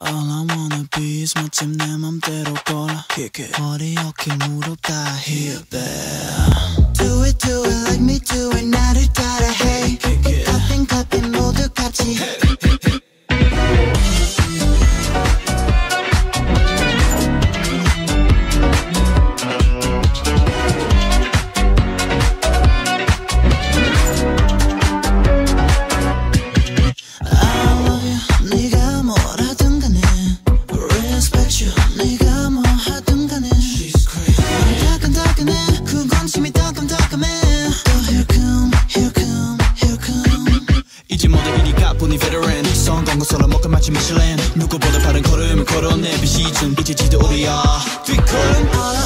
All I wanna be is 멋짐 내 맘대로 골라 Kick it 머리 어깨 무릎 다 hip it Do it do it like me do it 나를 따라해 Kick it Clapping clapping 모두 같이 I 성공과 서로 먹고 마치 미슐랭. 누구보다 빠른 걸음을 걸어내 비시즌. 이제 지도리야. 뒷걸음 All I